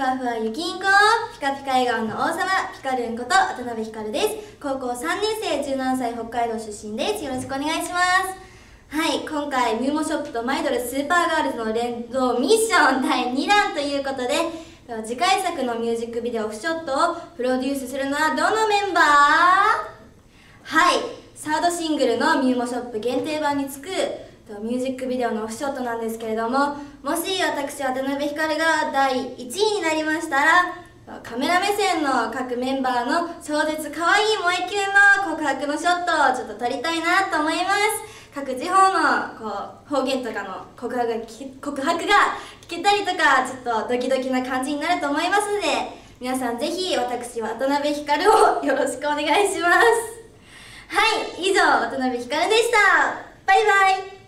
ふわふわゆきんこピカピカ笑顔の王様ピカルンこと渡辺ひかるです高校3年生17歳北海道出身ですよろしくお願いしますはい今回ミューモショップとマイドルスーパーガールズの連動ミッション第2弾ということで次回作のミュージックビデオオフショットをプロデュースするのはどのメンバー？はいサードシングルのミューモショップ限定版につくミュージックビデオのオフショットなんですけれどももし私渡辺ひかるが第1位になりましたらカメラ目線の各メンバーの超絶可愛い萌えキュンの告白のショットをちょっと撮りたいなと思います。各地方のこう方言とかの告白が告白が聞けたりとかちょっとドキドキな感じになると思いますので皆さんぜひ私渡辺ひかるをよろしくお願いします。はい以上渡辺ひかるでした。バイバイ。